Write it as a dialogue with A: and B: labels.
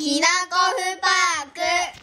A: きなこふパーク。